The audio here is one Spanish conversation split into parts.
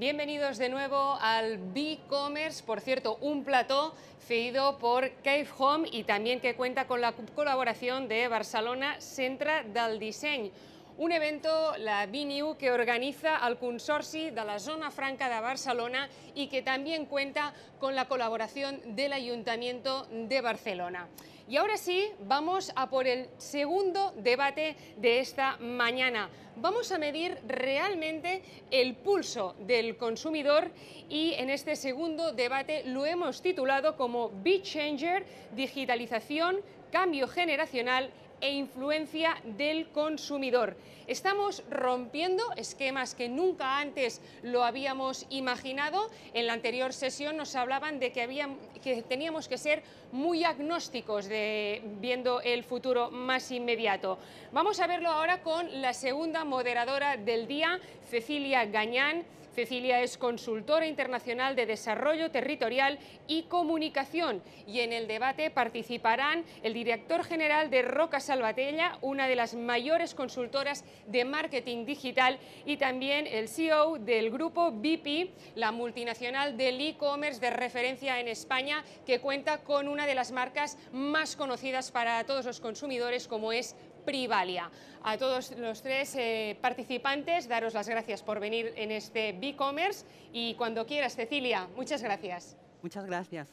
Bienvenidos de nuevo al B-Commerce, por cierto, un plató cedido por Cave Home y también que cuenta con la colaboración de Barcelona Centre del Disseny. Un evento, la BNU, que organiza al Consorci de la Zona Franca de Barcelona y que también cuenta con la colaboración del Ayuntamiento de Barcelona. Y ahora sí, vamos a por el segundo debate de esta mañana. Vamos a medir realmente el pulso del consumidor y en este segundo debate lo hemos titulado como Big Changer, digitalización, cambio generacional e influencia del consumidor. Estamos rompiendo esquemas que nunca antes lo habíamos imaginado. En la anterior sesión nos hablaban de que, teníamos que ser muy agnósticos de, viendo el futuro más inmediato. Vamos a verlo ahora con la segunda moderadora del día, Cecilia Gañán Cecilia es consultora internacional de desarrollo territorial y comunicación y en el debate participarán el director general de Roca Salvatella, una de las mayores consultoras de marketing digital y también el CEO del grupo BP, la multinacional del e-commerce de referencia en España que cuenta con una de las marcas más conocidas para todos los consumidores como es Privalia. A todos los tres eh, participantes, daros las gracias por venir en este B-Commerce y cuando quieras, Cecilia, muchas gracias. Muchas gracias.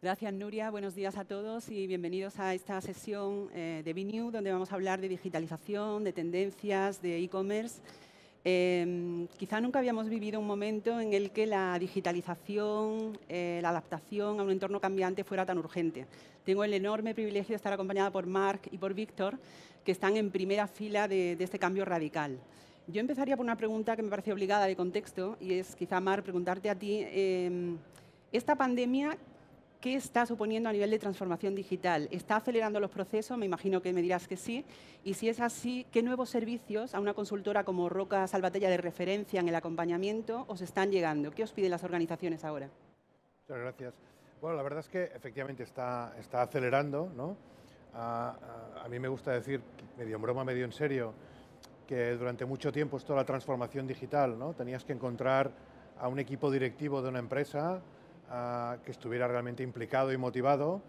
Gracias, Nuria. Buenos días a todos y bienvenidos a esta sesión eh, de B-New, donde vamos a hablar de digitalización, de tendencias, de e-commerce Em, quizá nunca habíamos vivido un momento en el que la digitalización, eh, la adaptación a un entorno cambiante fuera tan urgente. Tengo el enorme privilegio de estar acompañada por Marc y por Víctor, que están en primera fila de, este cambio radical. Yo empezaría por una pregunta que me parece obligada de contexto, y es quizá, Marc, preguntarte a ti, em, ¿esta pandemia ¿Qué está suponiendo a nivel de transformación digital? ¿Está acelerando los procesos? Me imagino que me dirás que sí. Y si es así, ¿qué nuevos servicios a una consultora como Roca Salvatella de referencia en el acompañamiento os están llegando? ¿Qué os piden las organizaciones ahora? Muchas gracias. Bueno, la verdad es que efectivamente está, está acelerando. ¿no? A, a, mí me gusta decir, medio en broma, medio en serio, que durante mucho tiempo esto la transformación digital. ¿no? Tenías que encontrar a un equipo directivo de una empresa que estuviera realmente implicado y motivado.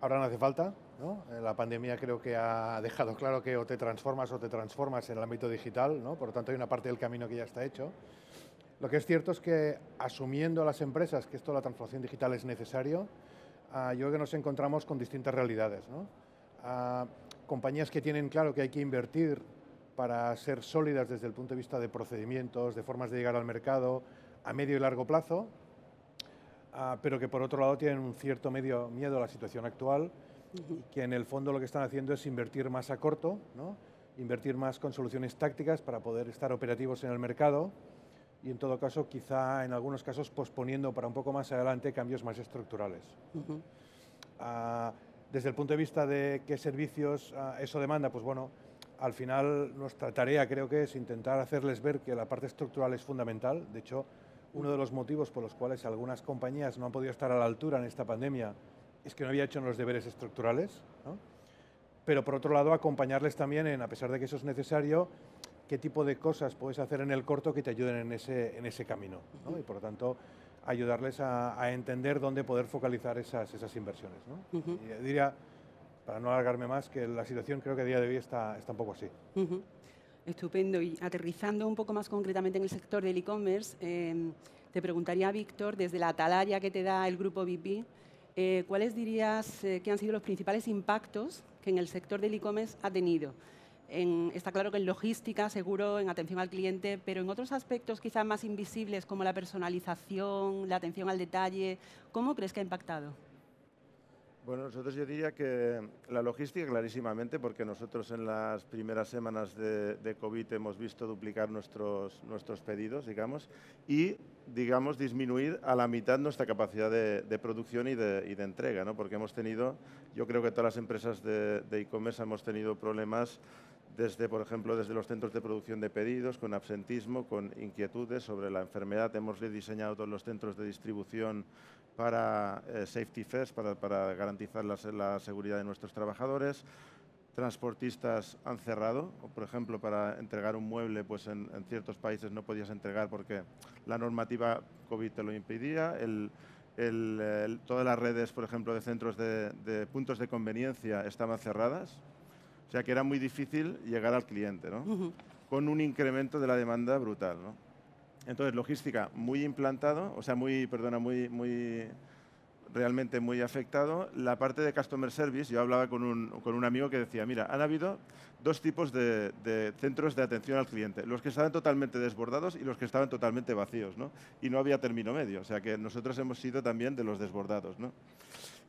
Ahora no hace falta, ¿no? Eh, la pandemia creo que ha dejado claro que o te transformas o te transformas en el ámbito digital, ¿no? por lo tanto hay una parte del camino que ya está hecho. Lo que es cierto es que asumiendo a las empresas que esto la transformación digital es necesario, uh, yo creo que nos encontramos con distintas realidades. ¿no? Uh, compañías que tienen claro que hay que invertir para ser sólidas desde el punto de vista de procedimientos, de formas de llegar al mercado a medio y largo plazo, Ah, pero que por otro lado tienen un cierto medio miedo a la situación actual y que en el fondo lo que están haciendo es invertir más a corto, ¿no? invertir más con soluciones tácticas para poder estar operativos en el mercado y en todo caso quizá en algunos casos posponiendo para un poco más adelante cambios más estructurales. Ah, desde el punto de vista de qué servicios ah, eso demanda, pues bueno, al final nuestra tarea creo que es intentar hacerles ver que la parte estructural es fundamental. De hecho, uno de los motivos por los cuales algunas compañías no han podido estar a la altura en esta pandemia es que no había hecho los deberes estructurales, pero por otro lado acompañarles también en, a pesar de que eso es necesario, qué tipo de cosas puedes hacer en el corto que te ayuden en ese, en ese camino. Y por lo tanto, ayudarles a, entender dónde poder focalizar esas, esas inversiones. diría, para no alargarme más, que la situación creo que a día de hoy está, está un poco así. Estupendo. Y aterrizando un poco más concretamente en el sector del e-commerce, em, te preguntaría, Víctor, desde la atalaya que te da el grupo BP, eh, ¿cuáles dirías eh, que han sido los principales impactos que en el sector del e-commerce ha tenido? Está claro que en logística, seguro, en atención al cliente, pero en otros aspectos quizás más invisibles como la personalización, la atención al detalle, ¿cómo crees que ha impactado? Bueno, nosotros yo diría que la logística clarísimamente, porque nosotros en las primeras semanas de, COVID hemos visto duplicar nuestros, nuestros pedidos, digamos, y, digamos, disminuir a la mitad nuestra capacidad de, producción y de, y de, entrega, ¿no? Porque hemos tenido, yo creo que todas las empresas de e-commerce hemos tenido problemas desde, por ejemplo, desde los centros de producción de pedidos, con absentismo, con inquietudes sobre la enfermedad. Hemos rediseñado todos los centros de distribución para eh, safety first, para, garantizar la, seguridad de nuestros trabajadores. transportistas han cerrado, por ejemplo, para entregar un mueble, pues en, ciertos países no podías entregar porque la normativa COVID te lo impedía, todas las redes, por ejemplo, de centros de, puntos de conveniencia estaban cerradas, sea que era muy difícil llegar al cliente, ¿no? con un incremento de la demanda brutal. ¿no? Entonces, logística muy implantado, o sea, muy, perdona, muy, muy, realmente muy afectado. La parte de Customer Service, yo hablaba con un, con un amigo que decía, mira, han habido dos tipos de, centros de atención al cliente, los que estaban totalmente desbordados y los que estaban totalmente vacíos, ¿no? Y no había término medio, o sea que nosotros hemos sido también de los desbordados, ¿no?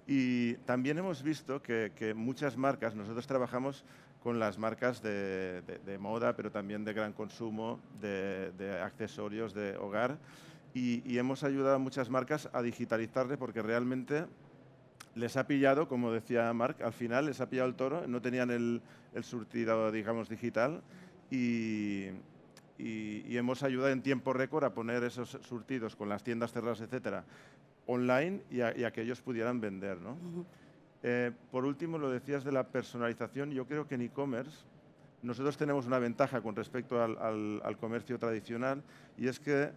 Y también hemos visto que, muchas marcas, nosotros trabajamos con las marcas de, moda, pero también de gran consumo, de, accesorios de hogar. Y, hemos ayudado a muchas marcas a digitalizarle porque realmente les ha pillado, como decía Marc, al final les ha pillado el toro, no tenían el, surtido, digamos, digital y, hemos ayudado en tiempo récord a poner esos surtidos con las tiendas cerradas, etcétera, online y a, que ellos pudieran vender, ¿no? Eh, por último, lo decías de la personalización. Yo creo que en e-commerce nosotros tenemos una ventaja con respecto al, comercio tradicional y es que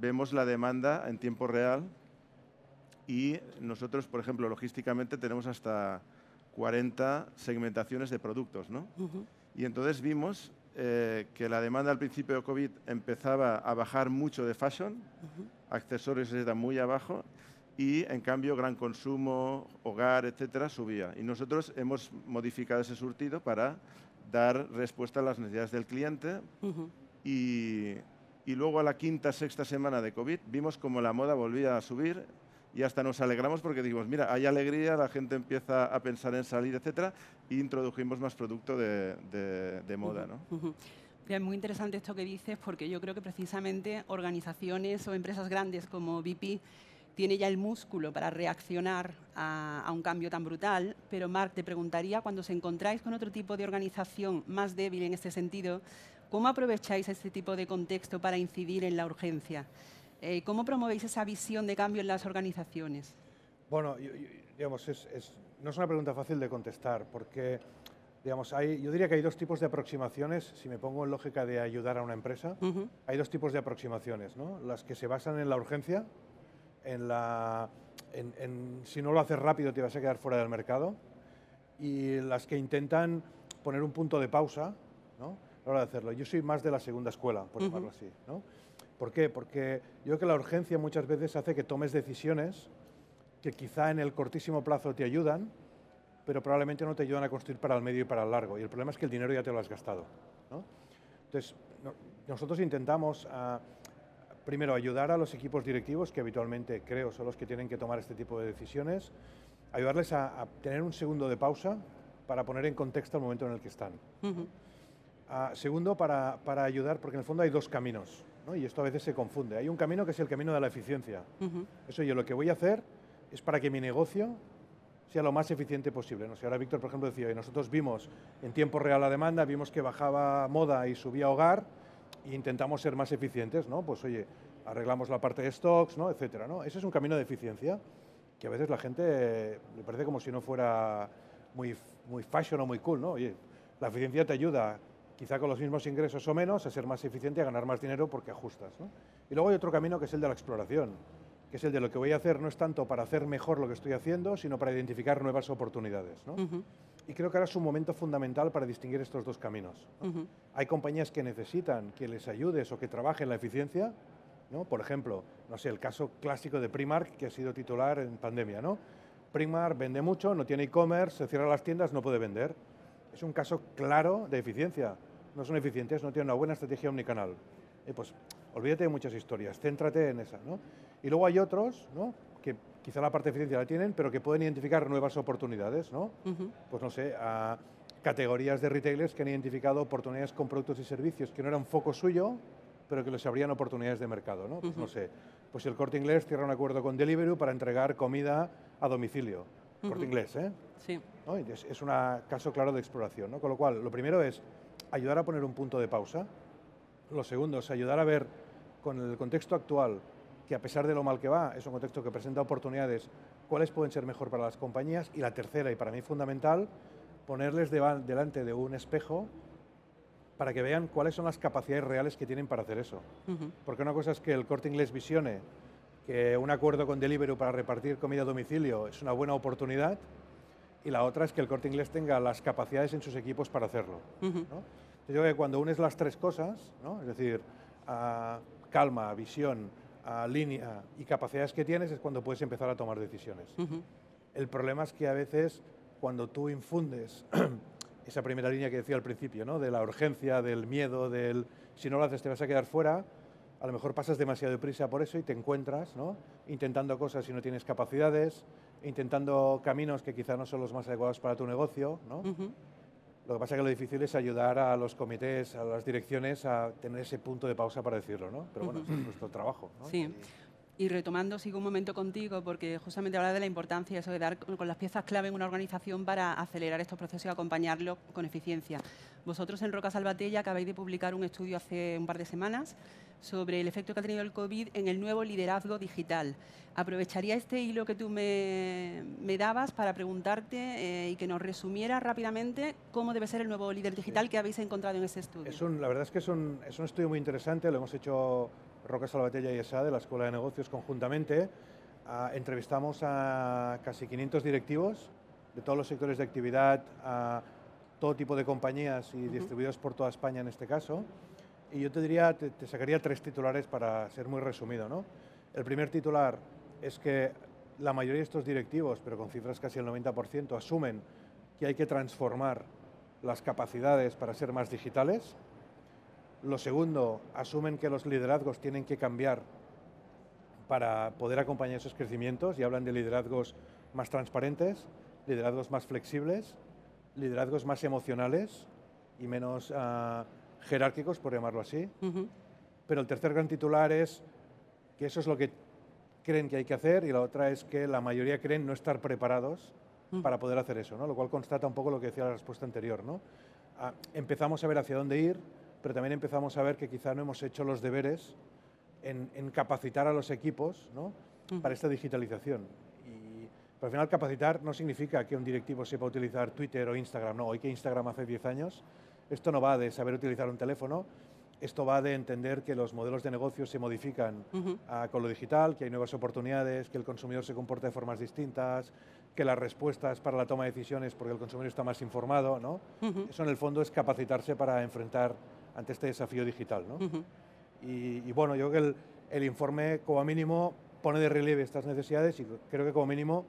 vemos la demanda en tiempo real y nosotros, por ejemplo, logísticamente tenemos hasta 40 segmentaciones de productos, ¿no? Y entonces vimos eh, que la demanda al principio de COVID empezaba a bajar mucho de fashion, accesorios están muy abajo, y en cambio gran consumo, hogar, etcétera, subía. Y nosotros hemos modificado ese surtido para dar respuesta a las necesidades del cliente. Y, y, luego a la quinta, sexta semana de COVID vimos como la moda volvía a subir y hasta nos alegramos porque dijimos, mira, hay alegría, la gente empieza a pensar en salir, etcétera, e introdujimos más producto de, de, moda, ¿no? Es muy interesante esto que dices porque yo creo que precisamente organizaciones o empresas grandes como BP tiene ya el músculo para reaccionar a, un cambio tan brutal, pero Marc, te preguntaría, cuando os encontráis con otro tipo de organización más débil en este sentido, ¿cómo aprovecháis este tipo de contexto para incidir en la urgencia? Eh, ¿Cómo promovéis esa visión de cambio en las organizaciones? Bueno, digamos, no es una pregunta fácil de contestar, porque digamos, hay, yo diría que hay dos tipos de aproximaciones, si me pongo en lógica de ayudar a una empresa, hay dos tipos de aproximaciones, ¿no? las que se basan en la urgencia, en la, si no lo haces rápido te vas a quedar fuera del mercado y las que intentan poner un punto de pausa ¿no? a la hora de hacerlo. Yo soy más de la segunda escuela, por llamarlo así. ¿no? ¿Por qué? Porque yo creo que la urgencia muchas veces hace que tomes decisiones que quizá en el cortísimo plazo te ayudan, pero probablemente no te ayudan a construir para el medio y para el largo. Y el problema es que el dinero ya te lo has gastado. ¿no? Entonces, nosotros intentamos... Ah, primero, ayudar a los equipos directivos, que habitualmente creo son los que tienen que tomar este tipo de decisiones, ayudarles a, tener un segundo de pausa para poner en contexto el momento en el que están. Ah, segundo, para, ayudar, porque en el fondo hay dos caminos, y esto a veces se confunde. Hay un camino que es el camino de la eficiencia. Eso yo lo que voy a hacer es para que mi negocio sea lo más eficiente posible. ¿no? Si ahora Víctor, por ejemplo, decía, y nosotros vimos en tiempo real la demanda, vimos que bajaba moda y subía hogar, e intentamos ser más eficientes, ¿no? Pues oye, arreglamos la parte de stocks, ¿no? Etcétera, ¿no? Ese es un camino de eficiencia que a veces la gente le parece como si no fuera muy, muy fashion o muy cool, ¿no? Oye, la eficiencia te ayuda, quizá con los mismos ingresos o menos, a ser más eficiente, a ganar más dinero porque ajustas, ¿no? Y luego hay otro camino que es el de la exploración, que es el de lo que voy a hacer no es tanto para hacer mejor lo que estoy haciendo, sino para identificar nuevas oportunidades, ¿no? Y creo que ahora es un momento fundamental para distinguir estos dos caminos. Hay compañías que necesitan que les ayudes o que trabajen la eficiencia, ¿no? Por ejemplo, no sé, el caso clásico de Primark, que ha sido titular en pandemia, ¿no? Primark vende mucho, no tiene e-commerce, se cierran las tiendas, no puede vender. Es un caso claro de eficiencia. No son eficientes, no tienen una buena estrategia omnicanal. Y pues, olvídate de muchas historias, céntrate en esa, ¿no? Y luego hay otros, ¿no? Que quizá la parte de eficiencia la tienen, pero que pueden identificar nuevas oportunidades, ¿no? Pues no sé, a categorías de retailers que han identificado oportunidades con productos y servicios que no eran foco suyo, pero que les abrían oportunidades de mercado, ¿no? Pues no sé, pues el Corte Inglés cierra un acuerdo con Deliveroo para entregar comida a domicilio. Corte Inglés, ¿eh? Sí. Es, es un caso claro de exploración, ¿no? Con lo cual, lo primero es ayudar a poner un punto de pausa. Lo segundo es ayudar a ver con el contexto actual que a pesar de lo mal que va, es un contexto que presenta oportunidades, cuáles pueden ser mejor para las compañías. Y la tercera, y para mí fundamental, ponerles delante de un espejo para que vean cuáles son las capacidades reales que tienen para hacer eso. Porque una cosa es que el corte inglés visione que un acuerdo con Deliveroo para repartir comida a domicilio es una buena oportunidad y la otra es que el corte inglés tenga las capacidades en sus equipos para hacerlo. Yo creo que cuando unes las tres cosas, es decir, calma, visión, línea y capacidades que tienes, es cuando puedes empezar a tomar decisiones. El problema es que a veces cuando tú infundes esa primera línea que decía al principio, ¿no? de la urgencia, del miedo, del si no lo haces te vas a quedar fuera, a lo mejor pasas demasiado prisa por eso y te encuentras ¿no? intentando cosas y no tienes capacidades, intentando caminos que quizá no son los más adecuados para tu negocio. ¿no? Lo que pasa es que lo difícil es ayudar a los comités, a las direcciones a tener ese punto de pausa para decirlo, ¿no? Pero bueno, es nuestro trabajo. ¿no? Sí. Y retomando, sigo un momento contigo, porque justamente habla de la importancia eso de dar con las piezas clave en una organización para acelerar estos procesos y acompañarlos con eficiencia. Vosotros en Roca Salvatella acabáis de publicar un estudio hace un par de semanas sobre el efecto que ha tenido el COVID en el nuevo liderazgo digital. Aprovecharía este hilo que tú me, dabas para preguntarte eh, y que nos resumiera rápidamente cómo debe ser el nuevo líder digital que habéis encontrado en ese estudio. Es la verdad es que es un, es un estudio muy interesante, lo hemos hecho Roca Salvatella y ESA de la Escuela de Negocios conjuntamente. Ah, entrevistamos a casi 500 directivos de todos los sectores de actividad, a todo tipo de compañías y distribuidos por toda España en este caso. Y yo te diría, te, sacaría tres titulares para ser muy resumido. ¿no? El primer titular es que la mayoría de estos directivos, pero con cifras casi el 90%, asumen que hay que transformar las capacidades para ser más digitales, lo segundo, asumen que los liderazgos tienen que cambiar para poder acompañar esos crecimientos y hablan de liderazgos más transparentes, liderazgos más flexibles, liderazgos más emocionales y menos ah, jerárquicos, por llamarlo así. Pero el tercer gran titular es que eso es lo que creen que hay que hacer y la otra es que la mayoría creen no estar preparados para poder hacer eso, ¿no? lo cual constata un poco lo que decía la respuesta anterior. ¿no? Ah, empezamos a ver hacia dónde ir, pero también empezamos a ver que quizá no hemos hecho los deberes en, capacitar a los equipos para esta digitalización. Y, pero al final capacitar no significa que un directivo sepa utilizar Twitter o Instagram, no, hoy que Instagram hace 10 años, esto no va de saber utilizar un teléfono, esto va de entender que los modelos de negocio se modifican con lo digital, que hay nuevas oportunidades, que el consumidor se comporta de formas distintas, que las respuestas para la toma de decisiones porque el consumidor está más informado. ¿no? Eso en el fondo es capacitarse para enfrentar ante este desafío digital. ¿no? y, bueno, yo creo que el, informe como mínimo pone de relieve estas necesidades y creo que como mínimo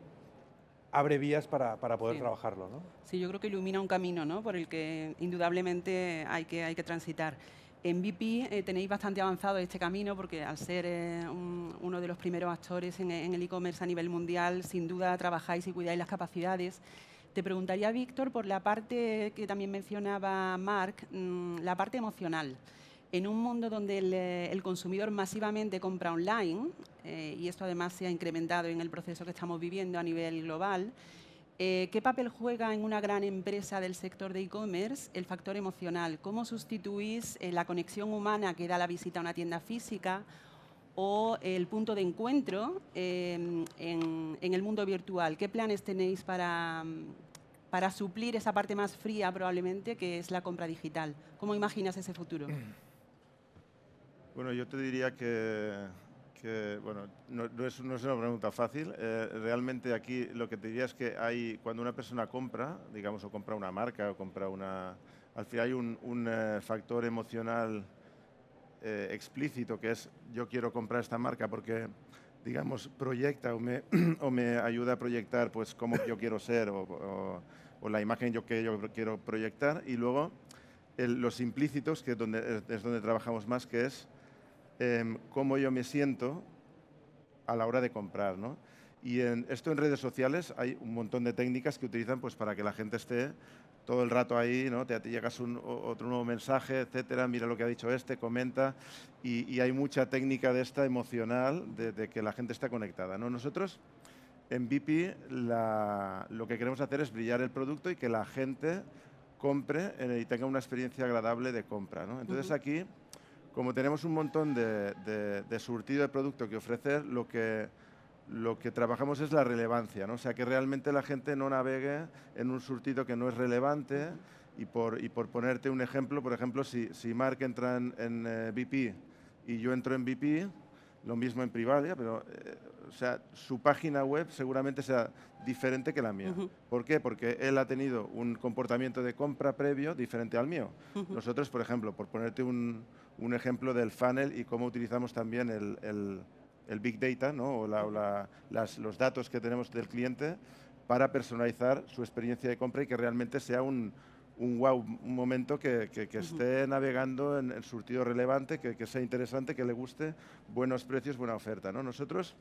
abre vías para, para poder trabajarlo. ¿no? Sí, yo creo que ilumina un camino ¿no? por el que indudablemente hay que, hay que transitar. En BP eh, tenéis bastante avanzado este camino porque al ser eh, uno de los primeros actores en, en el e-commerce a nivel mundial, sin duda trabajáis y cuidáis las capacidades. Te preguntaría, Víctor, por la parte que también mencionaba Mark, mm, la parte emocional. En un mundo donde el, eh, consumidor masivamente compra online, eh, y esto además se ha incrementado en el proceso que estamos viviendo a nivel global, eh, ¿qué papel juega en una gran empresa del sector de e-commerce el factor emocional? ¿Cómo sustituís la conexión humana que da la visita a una tienda física o el punto de encuentro en, el mundo virtual. ¿Qué planes tenéis para, para suplir esa parte más fría probablemente que es la compra digital? ¿Cómo imaginas ese futuro? Bueno, yo te diría que, bueno, no, es, una pregunta fácil. Eh, realmente aquí lo que te diría es que hay, cuando una persona compra, digamos, o compra una marca o compra una... Al final hay un, eh, factor emocional eh, explícito que es yo quiero comprar esta marca porque digamos, proyecta o me, o me ayuda a proyectar pues cómo yo quiero ser o, la imagen yo que yo quiero proyectar. Y luego los implícitos, que es donde, es donde trabajamos más, que es Em, cómo yo me siento a la hora de comprar. ¿no? Y en, esto en redes sociales hay un montón de técnicas que utilizan pues, para que la gente esté todo el rato ahí, ¿no? te, llegas un, otro nuevo mensaje, etcétera, mira lo que ha dicho este, comenta, y, hay mucha técnica de esta emocional de, que la gente está conectada. ¿no? Nosotros en BP lo que queremos hacer es brillar el producto y que la gente compre eh, y tenga una experiencia agradable de compra. ¿no? Entonces aquí como tenemos un montón de, surtido de producto que ofrecer, lo que, lo que trabajamos es la relevancia, ¿no? o sea, que realmente la gente no navegue en un surtido que no es relevante y por, y por ponerte un ejemplo, por ejemplo, si, si Mark entra en, en eh, BP y yo entro en BP, lo mismo en Privalia, pero eh, o sea, su página web seguramente sea diferente que la mía. ¿Por qué? Porque él ha tenido un comportamiento de compra previo diferente al mío. Nosotros, por ejemplo, por ponerte un, un, ejemplo del funnel y cómo utilizamos también el, el, el Big Data, ¿no? o, la, o la, las, los datos que tenemos del cliente para personalizar su experiencia de compra y que realmente sea un, un wow, un momento que, que, que esté navegando en el surtido relevante, que, que, sea interesante, que le guste, buenos precios, buena oferta. ¿no? Nosotros,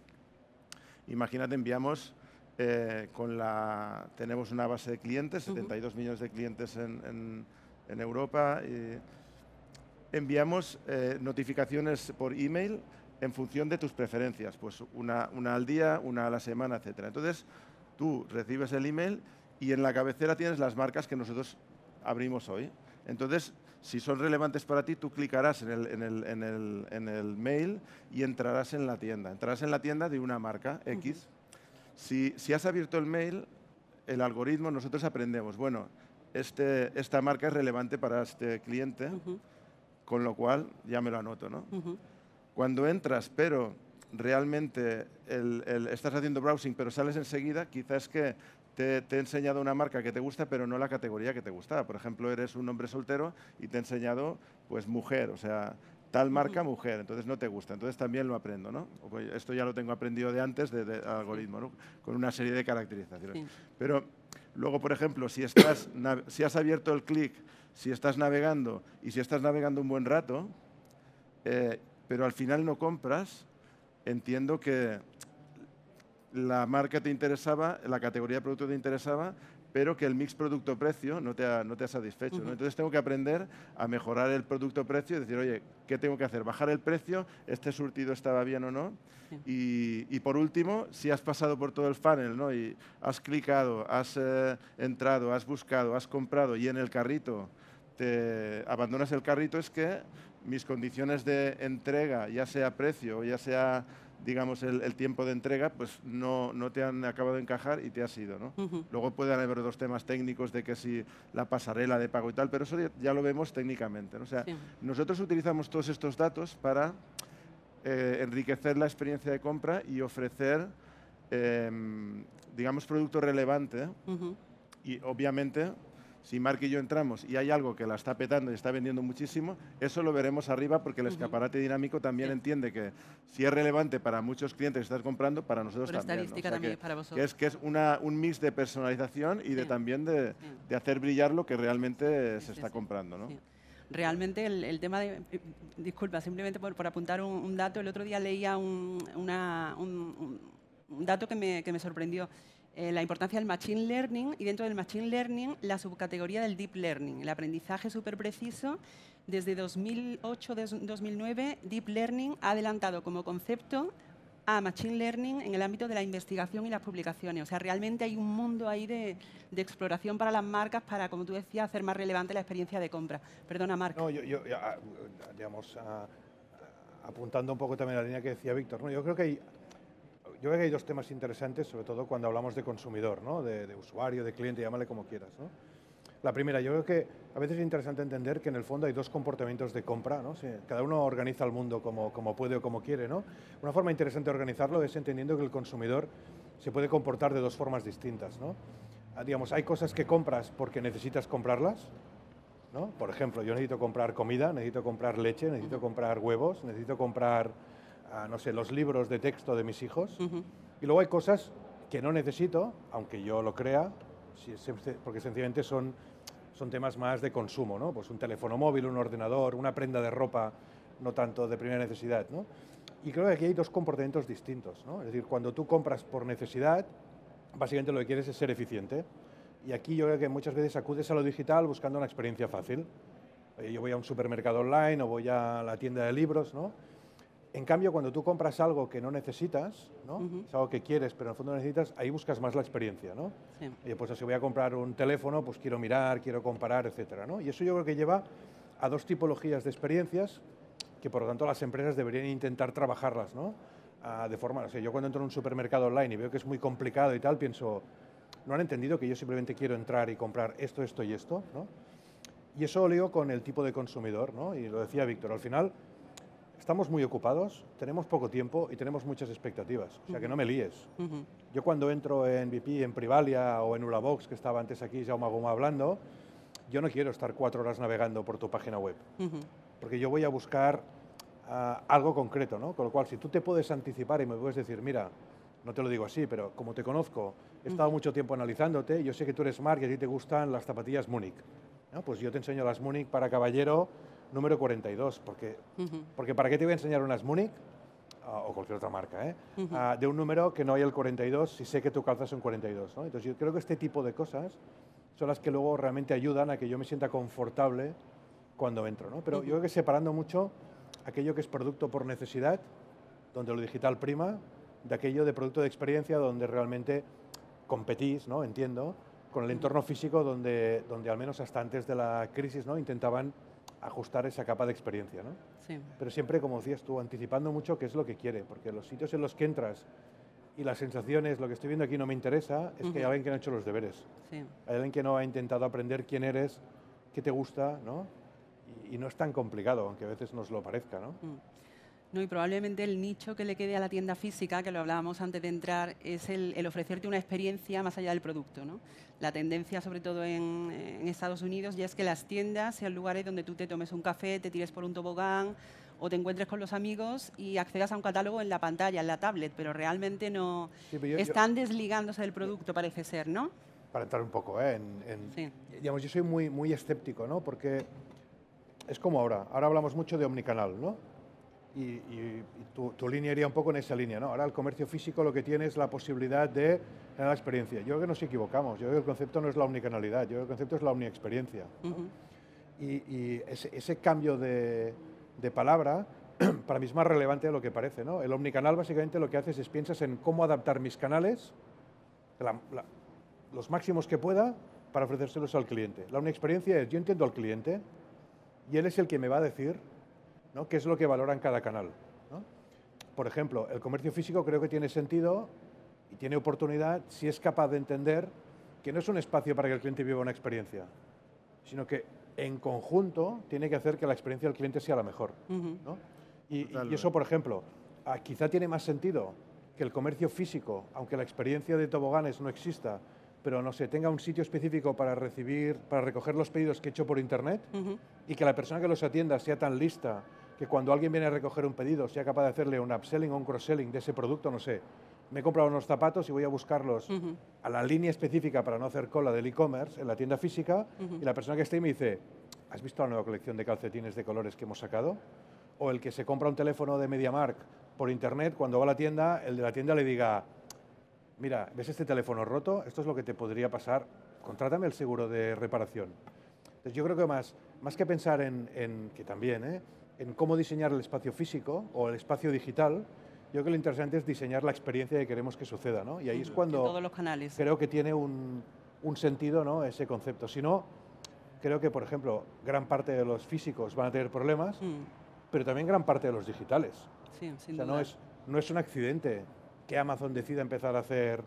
imagínate, enviamos eh, con la... Tenemos una base de clientes, 72 uh -huh. millones de clientes en, en, en Europa. Y enviamos eh, notificaciones por email en función de tus preferencias, pues una, una al día, una a la semana, etc. Entonces, tú recibes el email y en la cabecera tienes las marcas que nosotros abrimos hoy. Entonces, si son relevantes para ti, tú clicarás en el, en, el, en, el, en el, mail y entrarás en la tienda. Entrarás en la tienda de una marca X. Uh -huh. si, si, has abierto el mail, el algoritmo, nosotros aprendemos, bueno, este, esta marca es relevante para este cliente, uh -huh. con lo cual ya me lo anoto. ¿no? Uh -huh. Cuando entras, pero realmente el, estás haciendo browsing, pero sales enseguida, quizás que te, te, he enseñado una marca que te gusta, pero no la categoría que te gustaba. Por ejemplo, eres un hombre soltero y te he enseñado, pues, mujer, o sea, tal marca, mujer, entonces no te gusta. Entonces también lo aprendo, ¿no? Esto ya lo tengo aprendido de antes de, de algoritmo, ¿no? Con una serie de caracterizaciones. Sí. Pero luego, por ejemplo, si, estás, si has abierto el clic, si estás navegando y si estás navegando un buen rato, eh, pero al final no compras, entiendo que la marca te interesaba, la categoría de producto te interesaba, pero que el mix producto-precio no te ha, no te ha satisfecho. Uh -huh. ¿no? Entonces tengo que aprender a mejorar el producto-precio y decir, oye, ¿qué tengo que hacer? ¿Bajar el precio? ¿Este surtido estaba bien o no? Sí. Y, y, por último, si has pasado por todo el funnel ¿no? y has clicado, has eh, entrado, has buscado, has comprado y en el carrito te abandonas el carrito, es que mis condiciones de entrega, ya sea precio o ya sea digamos, el, el, tiempo de entrega, pues no, no, te han acabado de encajar y te has ido. ¿no? Uh -huh. Luego pueden haber otros temas técnicos de que si la pasarela de pago y tal, pero eso ya lo vemos técnicamente. ¿no? O sea, sí. nosotros utilizamos todos estos datos para eh, enriquecer la experiencia de compra y ofrecer, eh, digamos, producto relevante uh -huh. y obviamente si Mark y yo entramos y hay algo que la está petando y está vendiendo muchísimo, eso lo veremos arriba porque el escaparate uh -huh. dinámico también sí. entiende que si es relevante para muchos clientes que estás comprando, para nosotros Por también. estadística ¿no? o sea, también que, para vosotros. Que es, que es una, un mix de personalización y sí. de también de, de, hacer brillar lo que realmente se está comprando. ¿no? realmente el, el, tema de... Eh, disculpa, simplemente por, por apuntar un, un, dato, el otro día leía un, una, un, un dato que me, que me sorprendió. Eh, la importancia del Machine Learning y dentro del Machine Learning la subcategoría del Deep Learning, el aprendizaje súper preciso. Desde 2008-2009, Deep Learning ha adelantado como concepto a Machine Learning en el ámbito de la investigación y las publicaciones. O sea, realmente hay un mundo ahí de, de exploración para las marcas para, como tú decías, hacer más relevante la experiencia de compra. Perdona, Marc. No, yo, yo digamos, apuntando un poco también a la línea que decía Víctor, ¿no? yo creo que hay yo creo que hay dos temas interesantes, sobre todo cuando hablamos de consumidor, ¿no? de, de usuario, de cliente, llámale como quieras. ¿no? La primera, yo creo que a veces es interesante entender que en el fondo hay dos comportamientos de compra, ¿no? Cada uno organiza el mundo como, como puede o como quiere, ¿no? Una forma interesante de organizarlo es entendiendo que el consumidor se puede comportar de dos formas distintas, ¿no? Ah, digamos, hay cosas que compras porque necesitas comprarlas, ¿no? Por ejemplo, yo necesito comprar comida, necesito comprar leche, necesito comprar huevos, necesito comprar a, no sé, los libros de texto de mis hijos. Uh -huh. Y luego hay cosas que no necesito, aunque yo lo crea, porque sencillamente son, son temas más de consumo, ¿no? Pues un teléfono móvil, un ordenador, una prenda de ropa, no tanto de primera necesidad, ¿no? Y creo que aquí hay dos comportamientos distintos, ¿no? Es decir, cuando tú compras por necesidad, básicamente lo que quieres es ser eficiente. Y aquí yo creo que muchas veces acudes a lo digital buscando una experiencia fácil. Yo voy a un supermercado online o voy a la tienda de libros, ¿no? En cambio, cuando tú compras algo que no necesitas, ¿no? Uh -huh. es algo que quieres, pero en el fondo necesitas, ahí buscas más la experiencia. ¿no? Sí. Y pues si voy a comprar un teléfono, pues quiero mirar, quiero comparar, etc. ¿no? Y eso yo creo que lleva a dos tipologías de experiencias que por lo tanto las empresas deberían intentar trabajarlas. ¿no? ah, de forma, o sea, yo cuando entro en un supermercado online y veo que es muy complicado y tal, pienso, no han entendido que yo simplemente quiero entrar y comprar esto, esto y esto, ¿no? Y eso lo digo con el tipo de consumidor, ¿no? Y lo decía Víctor, al final estamos muy ocupados, tenemos poco tiempo y tenemos muchas expectativas, o sea que no me líes. Yo cuando entro en VP, en Privalia o en Ulabox, que estaba antes aquí Jaume Goma hablando, yo no quiero estar cuatro horas navegando por tu página web, porque yo voy a buscar ah, algo concreto, ¿no? Con lo cual, si tú te puedes anticipar y me puedes decir, mira, no te lo digo así, pero como te conozco, he estado mucho tiempo analizándote, yo sé que tú eres Mark y a ti te gustan las zapatillas Múnich. Pues yo te enseño las Múnich para caballero número 42, porque, porque ¿para qué te voy a enseñar unas Múnich? Ah, o cualquier otra marca, ¿eh? Ah, de un número que no hay el 42 si sé que tu calzas un 42. ¿no? Entonces yo creo que este tipo de cosas son las que luego realmente ayudan a que yo me sienta confortable cuando entro. ¿no? Pero yo creo que separando mucho aquello que es producto por necesidad, donde lo digital prima, de aquello de producto de experiencia, donde realmente competís, ¿no? entiendo, con el entorno físico donde, donde al menos hasta antes de la crisis ¿no? intentaban ajustar esa capa de experiencia. ¿no? Sí. Pero siempre, como decías tú, anticipando mucho qué es lo que quiere, porque los sitios en los que entras y las sensaciones, lo que estoy viendo aquí no me interesa, es que hay alguien que no ha hecho los deberes. Sí. Hay alguien que no ha intentado aprender quién eres, qué te gusta, ¿no? Y, no es tan complicado, aunque a veces nos lo parezca, ¿no? Mm. No, y probablemente el nicho que le quede a la tienda física, que lo hablábamos antes de entrar, es el, ofrecerte una experiencia más allá del producto. ¿no? La tendencia, sobre todo en, Estados Unidos, ya es que las tiendas sean lugares donde tú te tomes un café, te tires por un tobogán o te encuentres con los amigos y accedas a un catálogo en la pantalla, en la tablet, pero realmente no están desligándose del producto, parece ser, ¿no? Para entrar un poco, ¿eh? En, digamos, yo soy muy, muy escéptico, ¿no? Porque es como ahora, ahora hablamos mucho de omnicanal, ¿no? Y, tu, línea iría un poco en esa línea. ¿no? Ahora el comercio físico lo que tiene es la posibilidad de tener la experiencia. Yo creo que nos equivocamos. Yo creo que el concepto no es la omnicanalidad, yo creo que el concepto es la omniexperiencia. Y, ese, cambio de, palabra para mí es más relevante de lo que parece. ¿no? El omnicanal básicamente lo que haces es piensas en cómo adaptar mis canales, los máximos que pueda, para ofrecérselos al cliente. La omniexperiencia es, yo entiendo al cliente y él es el que me va a decir ¿no? ¿Qué es lo que valora en cada canal? Por ejemplo, el comercio físico creo que tiene sentido y tiene oportunidad si es capaz de entender que no es un espacio para que el cliente viva una experiencia, sino que en conjunto tiene que hacer que la experiencia del cliente sea la mejor. y, eso, por ejemplo, ah, quizá tiene más sentido que el comercio físico, aunque la experiencia de toboganes no exista, pero no sé, tenga un sitio específico para recibir, para recoger los pedidos que he hecho por internet y que la persona que los atienda sea tan lista que cuando alguien viene a recoger un pedido sea capaz de hacerle un upselling o un cross-selling de ese producto, no sé. Me he comprado unos zapatos y voy a buscarlos a la línea específica para no hacer cola del e-commerce en la tienda física y la persona que esté ahí me dice, ¿has visto la nueva colección de calcetines de colores que hemos sacado? O el que se compra un teléfono de MediaMark por internet, cuando va a la tienda, el de la tienda le diga, mira, ¿ves este teléfono roto? Esto es lo que te podría pasar, contrátame el seguro de reparación. Entonces yo creo que más, más que pensar en, en que también, ¿eh? En cómo diseñar el espacio físico o el espacio digital, yo creo que lo interesante es diseñar la experiencia que queremos que suceda, ¿no? Y ahí es cuando todos los canales. creo que tiene un, un, sentido, ¿no? Ese concepto. Si no, creo que, por ejemplo, gran parte de los físicos van a tener problemas, mm. pero también gran parte de los digitales. Sí, sin o sea, no es, no es un accidente que Amazon decida empezar a hacer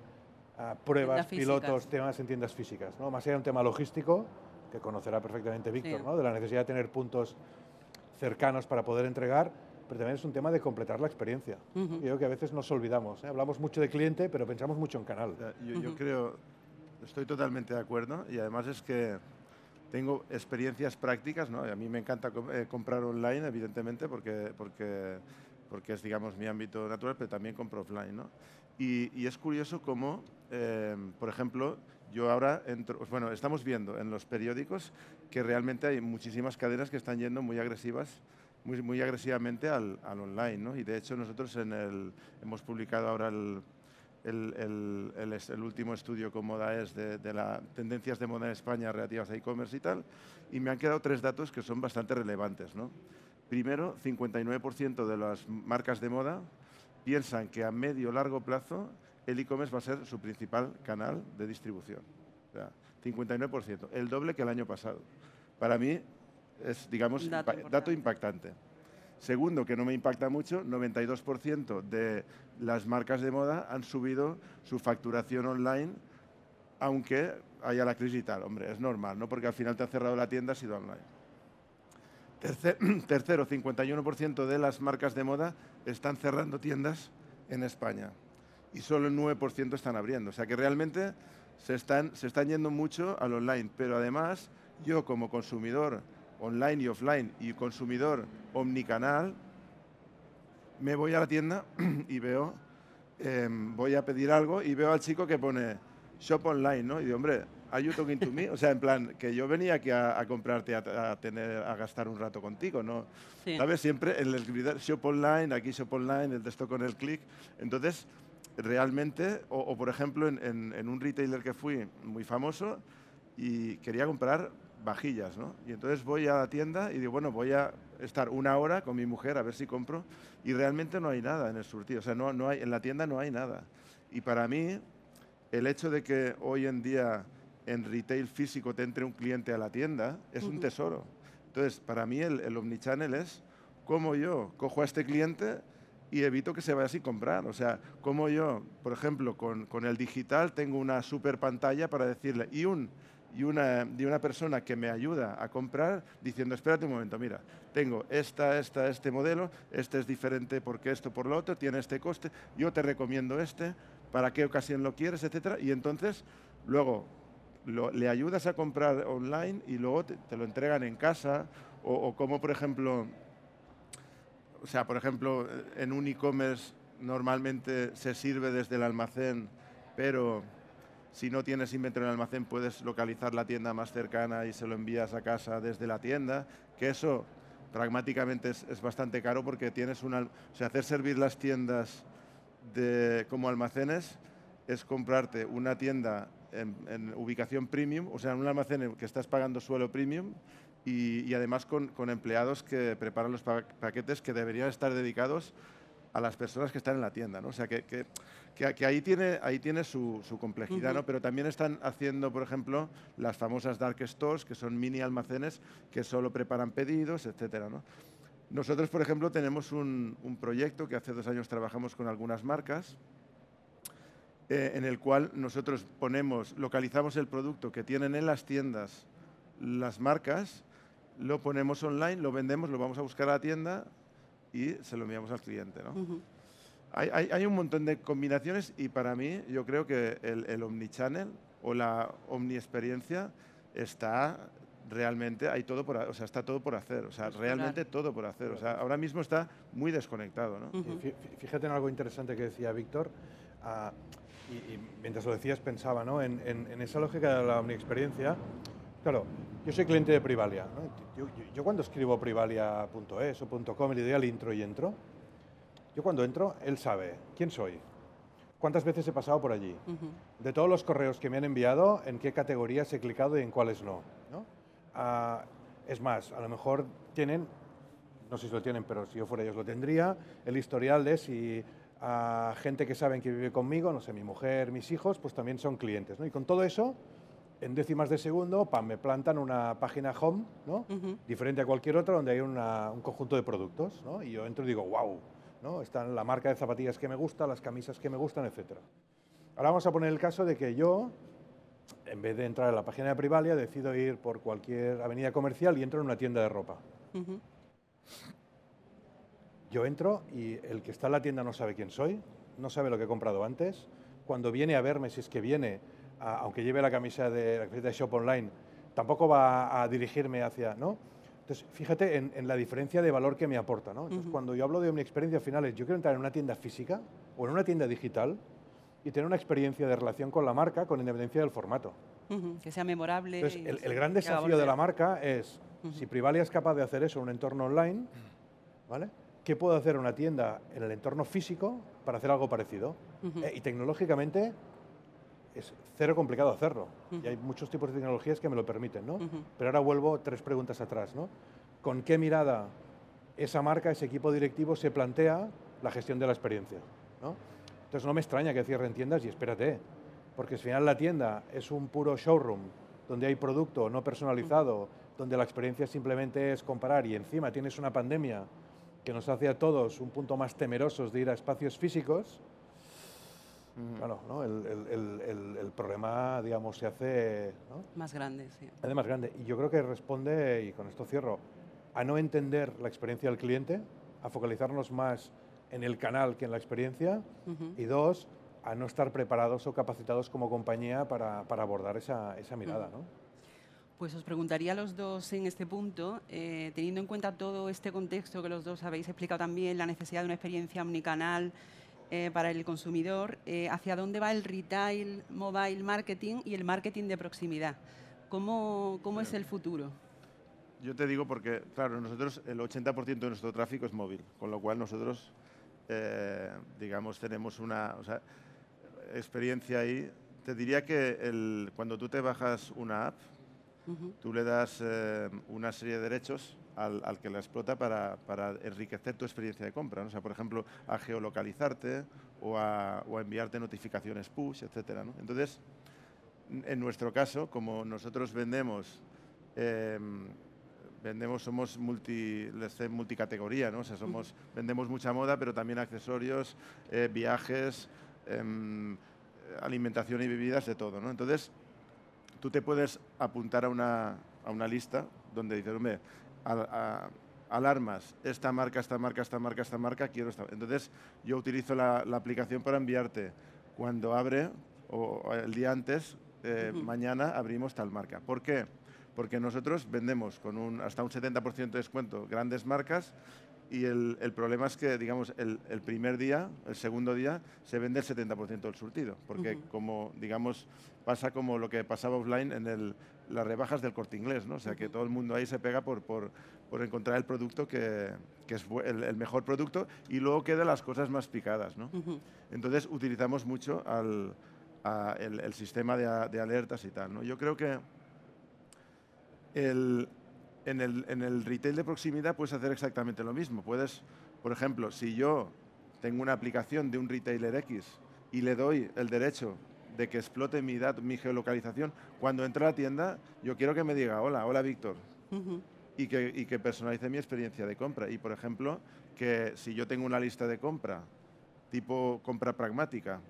ah, pruebas, pilotos, temas en tiendas físicas, ¿no? Más allá de un tema logístico, que conocerá perfectamente Víctor, ¿no? De la necesidad de tener puntos cercanos para poder entregar, pero también es un tema de completar la experiencia. Yo creo que a veces nos olvidamos. ¿eh? Hablamos mucho de cliente, pero pensamos mucho en canal. Yo, creo, estoy totalmente de acuerdo y además es que tengo experiencias prácticas, ¿no? A mí me encanta eh, comprar online, evidentemente, porque, porque, porque es, digamos, mi ámbito natural, pero también compro offline, ¿no? Y, es curioso cómo, eh, por ejemplo, yo ahora, entro, pues bueno, estamos viendo en los periódicos que realmente hay muchísimas cadenas que están yendo muy agresivas, muy, muy agresivamente al, al online, ¿no? Y de hecho nosotros en el, hemos publicado ahora el, el, el, último estudio con Moda es de, de las tendencias de moda en España relativas a e-commerce y tal, y me han quedado tres datos que son bastante relevantes. ¿no? Primero, 59% de las marcas de moda piensan que a medio o largo plazo el e-commerce va a ser su principal canal de distribución. O sea, 59%, el doble que el año pasado. Para mí es, digamos, dato, impactante. Segundo, que no me impacta mucho, 92% de las marcas de moda han subido su facturación online, aunque haya la crisis y tal. Hombre, es normal, ¿no? Porque al final te ha cerrado la tienda, ha sido online. Tercero, 51% de las marcas de moda están cerrando tiendas en España y solo el 9% están abriendo. O sea que realmente se están, se están yendo mucho al online, pero además yo como consumidor online y offline y consumidor omnicanal, me voy a la tienda y veo, em, voy a pedir algo y veo al chico que pone shop online, ¿no? Y digo, hombre, are you talking to me? O sea, en plan, que yo venía aquí a, comprarte, a, tener, a gastar un rato contigo, ¿no? ¿Sabes? Siempre en el shop online, aquí shop online, el texto con el clic. Entonces, realmente, o, por ejemplo, en, en, un retailer que fui muy famoso y quería comprar vajillas, ¿no? Y entonces voy a la tienda y digo, bueno, voy a estar una hora con mi mujer a ver si compro y realmente no hay nada en el surtido, o sea, no, no hay, en la tienda no hay nada. Y para mí, el hecho de que hoy en día en retail físico te entre un cliente a la tienda es un tesoro. Entonces, para mí el, el omnichannel es cómo yo cojo a este cliente y evito que se vaya sin comprar. O sea, como yo, por ejemplo, con, con, el digital tengo una super pantalla para decirle, y, un, y, una, y una persona que me ayuda a comprar diciendo, espérate un momento, mira, tengo esta, esta, este modelo, este es diferente porque esto, por lo otro, tiene este coste, yo te recomiendo este, para qué ocasión lo quieres, etcétera, y entonces luego le ayudas a comprar online y luego te, lo entregan en casa, o, como por ejemplo o sea, por ejemplo, en un e-commerce normalmente se sirve desde el almacén, pero si no tienes inventario en el almacén puedes localizar la tienda más cercana y se lo envías a casa desde la tienda, que eso pragmáticamente es, bastante caro porque tienes una... O sea, hacer servir las tiendas de, como almacenes es comprarte una tienda en, en, ubicación premium, o sea, un almacén que estás pagando suelo premium y, además con, empleados que preparan los paquetes que deberían estar dedicados a las personas que están en la tienda. ¿no? O sea, que, que, ahí tiene, ahí tiene su, complejidad, ¿no? pero también están haciendo, por ejemplo, las famosas dark stores, que son mini almacenes que solo preparan pedidos, etc. ¿no? Nosotros, por ejemplo, tenemos un, proyecto que hace dos años trabajamos con algunas marcas, eh, en el cual nosotros ponemos, localizamos el producto que tienen en las tiendas las marcas lo ponemos online, lo vendemos, lo vamos a buscar a la tienda y se lo enviamos al cliente. ¿no? hay, un montón de combinaciones y para mí yo creo que el, omnichannel o la omniexperiencia está realmente, hay todo por, o sea, está todo por hacer, o sea, realmente todo por hacer. O sea, ahora mismo está muy desconectado. ¿no? Fíjate en algo interesante que decía Víctor. Ah, y, mientras lo decías pensaba ¿no? en, en esa lógica de la omniexperiencia, Claro, yo soy cliente de Privalia. Yo, cuando escribo privalia.es o .com le doy al intro y entro, yo cuando entro, él sabe quién soy, cuántas veces he pasado por allí, de todos los correos que me han enviado, en qué categorías he clicado y en cuáles no. Ah, es más, a lo mejor tienen, no sé si lo tienen, pero si yo fuera ellos lo tendría, el historial de si a gente que saben que vive conmigo, no sé, mi mujer, mis hijos, pues también son clientes. Y con todo eso en décimas de segundo, pam, me plantan una página home, ¿no? Diferente a cualquier otra, donde hay un conjunto de productos, ¿no? Y yo entro y digo, wow, ¿no? Están la marca de zapatillas que me gusta, las camisas que me gustan, etc. Ahora vamos a poner el caso de que yo, en vez de entrar a la página de Privalia, decido ir por cualquier avenida comercial y entro en una tienda de ropa. Yo entro y el que está en la tienda no sabe quién soy, no sabe lo que he comprado antes. Cuando viene a verme, si es que viene, aunque lleve la camisa de la de Shop Online, tampoco va a dirigirme hacia, ¿no? Entonces, fíjate en, la diferencia de valor que me aporta, ¿no? Entonces, cuando yo hablo de mi experiencia final, yo quiero entrar en una tienda física o en una tienda digital y tener una experiencia de relación con la marca con independencia del formato. Que sea memorable. Entonces, el, gran desafío de la marca es, si Privalia es capaz de hacer eso en un entorno online, ¿vale? ¿Qué puedo hacer una tienda en el entorno físico para hacer algo parecido? Eh, y tecnológicamente es cero complicado hacerlo. Y hay muchos tipos de tecnologías que me lo permiten, ¿no? Pero ahora vuelvo tres preguntas atrás, ¿no? ¿Con qué mirada esa marca, ese equipo directivo se plantea la gestión de la experiencia? ¿no? Entonces no me extraña que cierren tiendas y espérate, porque al final la tienda es un puro showroom donde hay producto no personalizado, donde la experiencia simplemente es comparar y encima tienes una pandemia que nos hace a todos un punto más temerosos de ir a espacios físicos, Claro, ¿no? el, problema, digamos, se hace... Más grande, sí. Hace más grande. Y yo creo que responde, y con esto cierro, a no entender la experiencia del cliente, a focalizarnos más en el canal que en la experiencia, y dos, a no estar preparados o capacitados como compañía para, abordar esa, mirada. ¿no? Pues os preguntaría a los dos en este punto, eh, teniendo en cuenta todo este contexto que los dos habéis explicado también, la necesidad de una experiencia omnicanal, eh, para el consumidor, eh, hacia dónde va el retail, mobile marketing y el marketing de proximidad. ¿Cómo, cómo es el futuro? Yo te digo porque, claro, nosotros el 80% de nuestro tráfico es móvil, con lo cual nosotros, digamos, tenemos una experiencia ahí. Te diría que el, cuando tú te bajas una app, tú le das una serie de derechos al, que la explota para, enriquecer tu experiencia de compra. O sea, por ejemplo, a geolocalizarte o a, enviarte notificaciones push, etc. Entonces, en nuestro caso, como nosotros vendemos, em, vendemos somos multi, multicategoría, ¿no? O sea, somos, vendemos mucha moda, pero también accesorios, eh, viajes, em, alimentación y bebidas, de todo. ¿no? Entonces, tú te puedes apuntar a una, a una lista donde dices, hombre, alarmas, esta marca, esta marca, esta marca, esta marca, quiero esta. Entonces yo utilizo la, aplicación para enviarte cuando abre o el día antes, eh, mañana abrimos tal marca. ¿Por qué? Porque nosotros vendemos con un, hasta un 70% de descuento grandes marcas y el, problema es que, digamos, el, primer día, el segundo día, se vende el 70% del surtido, porque como, digamos, pasa como lo que pasaba offline en el, las rebajas del corte inglés, ¿no? O sea, que todo el mundo ahí se pega por, por, por encontrar el producto que, que es el, mejor producto y luego quedan las cosas más picadas, ¿no? Entonces, utilizamos mucho al, el, sistema de, de, alertas y tal, ¿no? Yo creo que el, en, el, en el retail de proximidad puedes hacer exactamente lo mismo. Puedes, por ejemplo, si yo tengo una aplicación de un retailer X y le doy el derecho de que explote mi, mi geolocalización. Cuando entra a la tienda, yo quiero que me diga, hola, hola Víctor, y, que, y que personalice mi experiencia de compra. Y, por ejemplo, que si yo tengo una lista de compra, tipo compra pragmática,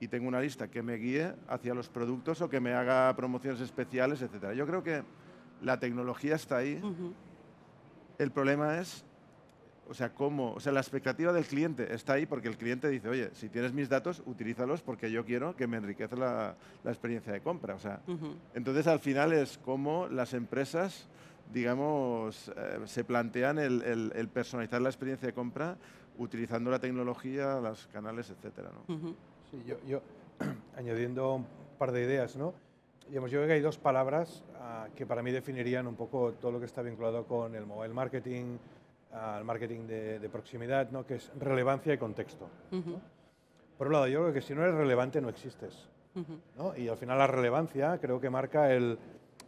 y tengo una lista que me guíe hacia los productos o que me haga promociones especiales, etc. Yo creo que la tecnología está ahí. El problema es o sea, cómo, o sea, la expectativa del cliente está ahí porque el cliente dice, oye, si tienes mis datos, utilízalos porque yo quiero que me enriquece la, experiencia de compra. O sea, entonces al final es cómo las empresas, digamos, eh, se plantean el, personalizar la experiencia de compra utilizando la tecnología, los canales, etcétera. Sí, yo, añadiendo un par de ideas, ¿no? Digamos, yo creo que hay dos palabras ah, que para mí definirían un poco todo lo que está vinculado con el mobile marketing, al marketing de, proximidad, ¿no? que es relevancia y contexto. Por un lado, yo creo que si no eres relevante no existes. Y al final la relevancia creo que marca el,